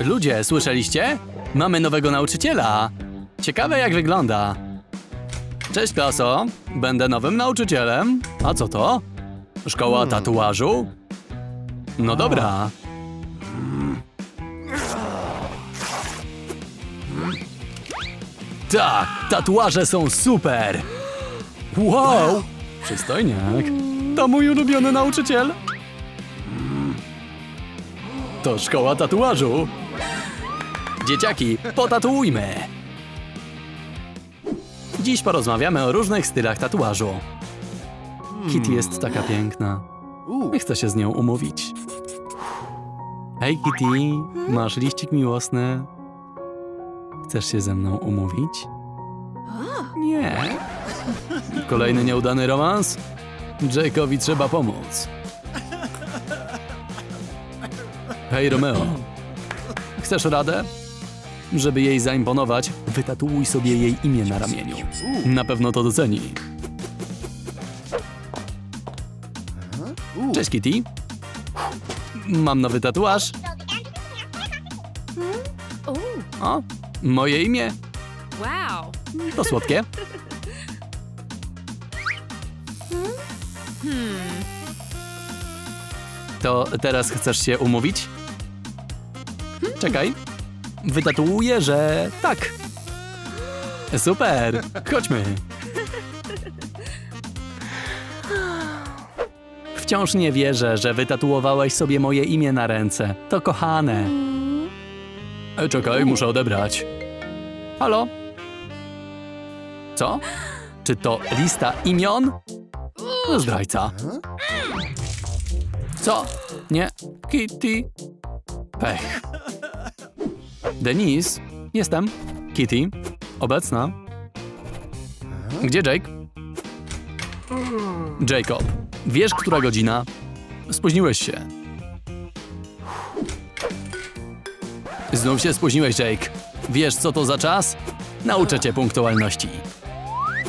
Ludzie, słyszeliście? Mamy nowego nauczyciela. Ciekawe jak wygląda. Cześć klaso, będę nowym nauczycielem. A co to? Szkoła tatuażu? No dobra. Tak, tatuaże są super. Wow, przystojniak. To mój ulubiony nauczyciel. To szkoła tatuażu. Dzieciaki, potatuujmy. Dziś porozmawiamy o różnych stylach tatuażu. Kitty jest taka piękna. Chcę się z nią umówić. Hej Kitty, masz liścik miłosny. Chcesz się ze mną umówić? Nie. Kolejny nieudany romans? Jake'owi trzeba pomóc. Hej Romeo, chcesz radę? Żeby jej zaimponować, wytatuuj sobie jej imię na ramieniu. Na pewno to doceni. Cześć Kitty. Mam nowy tatuaż. O, moje imię. Wow. To słodkie. To teraz chcesz się umówić? Czekaj. Wytatuuję, że tak. Super. Chodźmy. Wciąż nie wierzę, że wytatuowałeś sobie moje imię na ręce. To kochane. E, Czekaj, muszę odebrać. Halo? Co? Czy to lista imion? Zdrajca. Co? Nie. Kitty. Pech. Denise? Jestem. Kitty? Obecna. Gdzie Jake? Jacob. Wiesz, która godzina? Spóźniłeś się. Znów się spóźniłeś, Jake. Wiesz, co to za czas? Nauczę cię punktualności.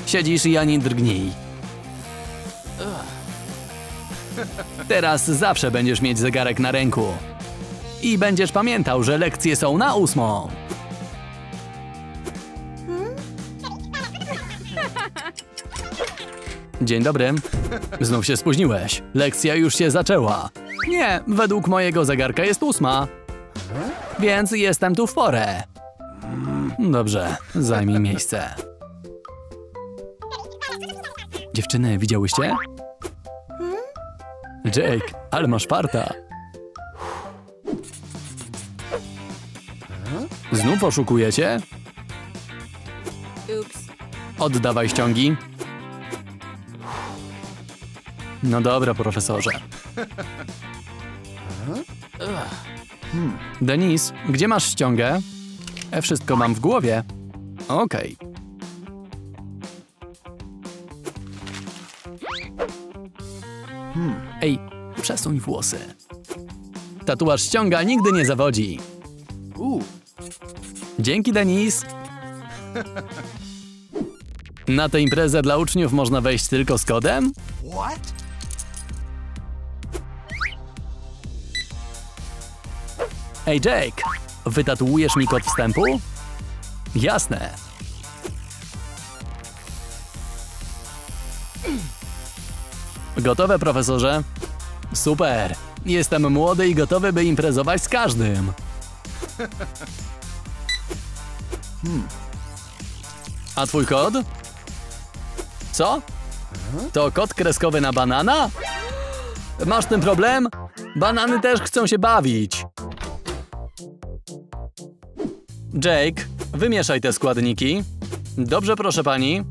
Siedzisz i ani drgnij. Teraz zawsze będziesz mieć zegarek na ręku. I będziesz pamiętał, że lekcje są na ósmą. Dzień dobry. Znów się spóźniłeś. Lekcja już się zaczęła. Nie, według mojego zegarka jest ósma. Więc jestem tu w porę. Dobrze, zajmij miejsce. Dziewczyny, widziałyście? Jake, ale masz farta. Znów oszukujecie? Oops. Oddawaj ściągi. No dobra, profesorze. Denis, gdzie masz ściągę? E, wszystko mam w głowie. Okej. Ej, przesuń włosy. Tatuaż ściąga nigdy nie zawodzi. Dzięki, Denis. Na tę imprezę dla uczniów można wejść tylko z kodem? What? Ej, Jake, wytatuujesz mi kod wstępu? Jasne. Gotowe, profesorze? Super. Jestem młody i gotowy, by imprezować z każdym. A twój kod? Co? To kod kreskowy na banana? Masz ten problem? Banany też chcą się bawić. Jake, wymieszaj te składniki. Dobrze, proszę pani.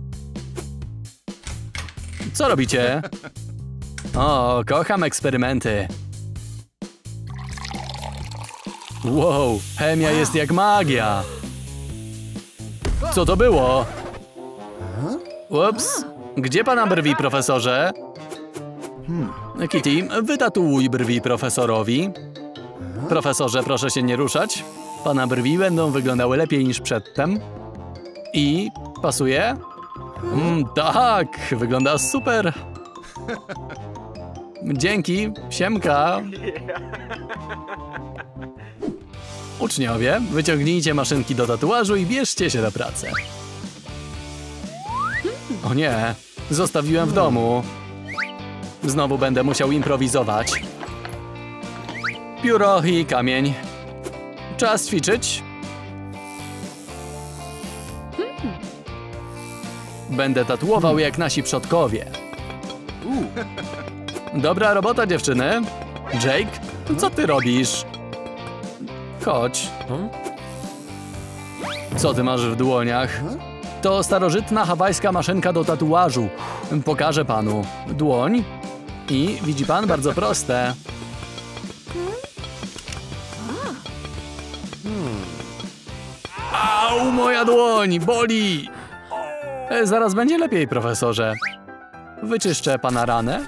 Co robicie? O, kocham eksperymenty. Wow, chemia jest jak magia. Co to było? Ups, gdzie pana brwi, profesorze? Kitty, wytatuuj brwi profesorowi. Profesorze, proszę się nie ruszać. Pana brwi będą wyglądały lepiej niż przedtem. I pasuje? Mm, tak, wygląda super. Dzięki, siemka. Uczniowie, wyciągnijcie maszynki do tatuażu i bierzcie się do pracy. O nie, zostawiłem w domu. Znowu będę musiał improwizować. Pióro i kamień. Czas ćwiczyć. Będę tatuował jak nasi przodkowie. Dobra robota, dziewczyny. Jake, co ty robisz? Chodź. Co ty masz w dłoniach? To starożytna hawajska maszynka do tatuażu. Pokażę panu. Dłoń. I widzi pan, bardzo proste. Au, moja dłoń, boli! E, Zaraz będzie lepiej, profesorze. Wyczyszczę pana ranę.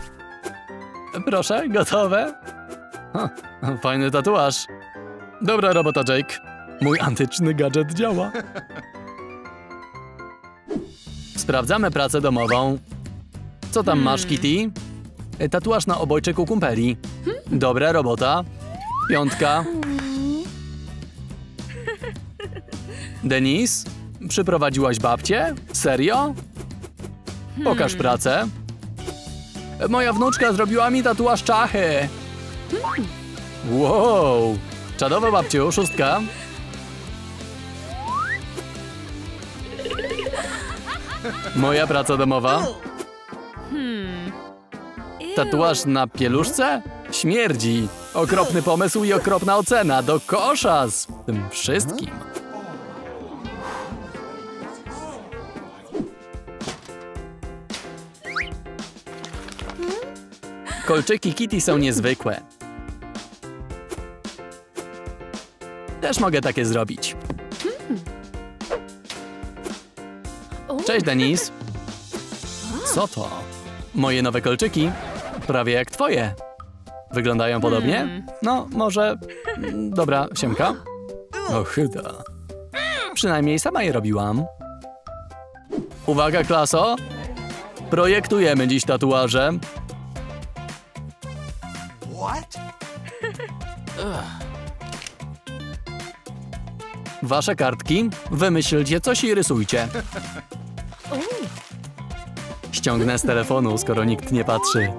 Proszę, gotowe? Ha, fajny tatuaż. Dobra robota, Jake. Mój antyczny gadżet działa. Sprawdzamy pracę domową. Co tam masz, Kitty? E, Tatuaż na obojczyku kumpeli. Dobra robota. Piątka. Denis? Przyprowadziłaś babcię? Serio? Pokaż pracę. Moja wnuczka zrobiła mi tatuaż czachy. Wow! Czadowa babciu, szóstka. Moja praca domowa. Tatuaż na pieluszce? Śmierdzi. Okropny pomysł i okropna ocena. Do kosza z tym wszystkim. Kolczyki Kitty są niezwykłe. Też mogę takie zrobić. Cześć, Denis. Co to? Moje nowe kolczyki? Prawie jak twoje. Wyglądają podobnie? No, może... Dobra, siemka. Ochyda. Przynajmniej sama je robiłam. Uwaga, klaso! Projektujemy dziś tatuaże. Wasze kartki, wymyślcie coś i rysujcie. Ściągnę z telefonu, skoro nikt nie patrzy.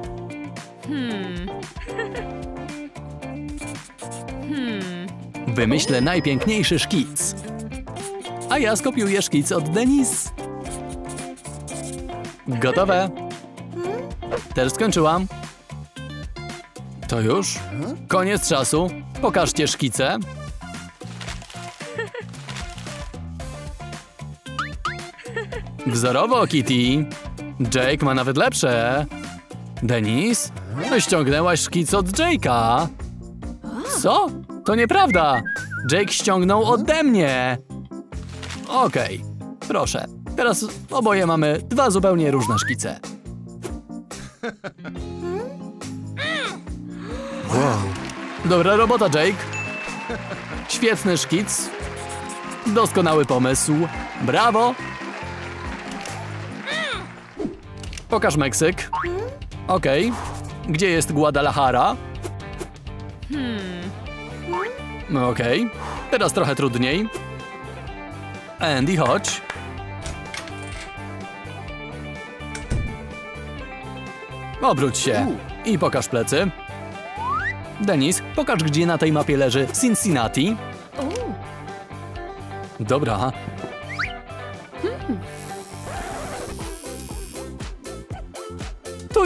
Wymyślę najpiękniejszy szkic. A ja skopiuję szkic od Denis. Gotowe. Też skończyłam. To już? Koniec czasu. Pokażcie szkice. Wzorowo, Kitty. Jake ma nawet lepsze. Denis? Ściągnęłaś szkic od Jake'a. Co? To nieprawda. Jake ściągnął ode mnie. Okej, proszę. Teraz oboje mamy dwa zupełnie różne szkice. Wow. Dobra robota, Jake. Świetny szkic. Doskonały pomysł. Brawo. Pokaż Meksyk. Okej. Gdzie jest Guadalajara? No Okej. Teraz trochę trudniej. Andy, chodź. Obróć się i pokaż plecy. Denis, pokaż, gdzie na tej mapie leży Cincinnati. Dobra.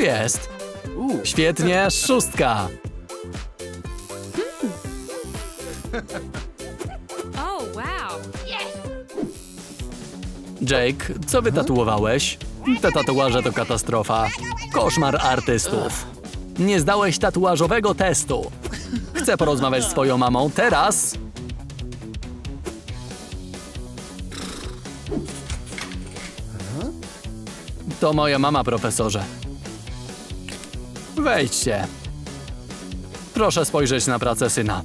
Jest. Świetnie, szóstka. Oh, wow. Jake, co wytatuowałeś? Te tatuaże to katastrofa. Koszmar artystów. Nie zdałeś tatuażowego testu. Chcę porozmawiać z twoją mamą teraz. To moja mama, profesorze. Wejdźcie. Proszę spojrzeć na pracę syna.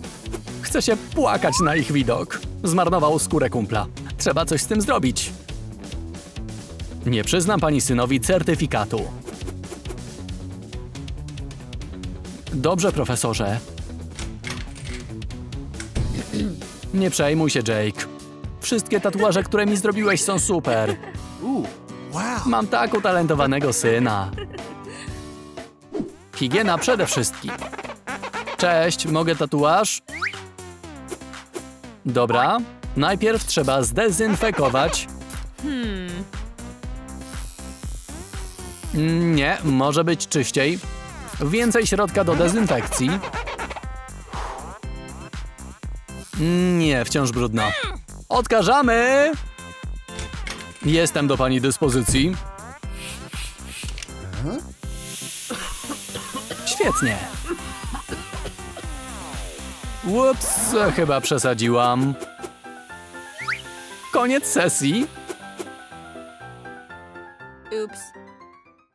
Chcę się płakać na ich widok. Zmarnował skórę kumpla. Trzeba coś z tym zrobić. Nie przyznam pani synowi certyfikatu. Dobrze, profesorze. Nie przejmuj się, Jake. Wszystkie tatuaże, które mi zrobiłeś są super. Mam tak utalentowanego syna. Higiena przede wszystkim. Cześć, mogę tatuaż? Dobra. Najpierw trzeba zdezynfekować. Mm, Nie, może być czyściej. Więcej środka do dezynfekcji. Mm, Nie, wciąż brudno. Odkażamy! Jestem do pani dyspozycji. Świetnie. Ups, chyba przesadziłam. Koniec sesji. Oops.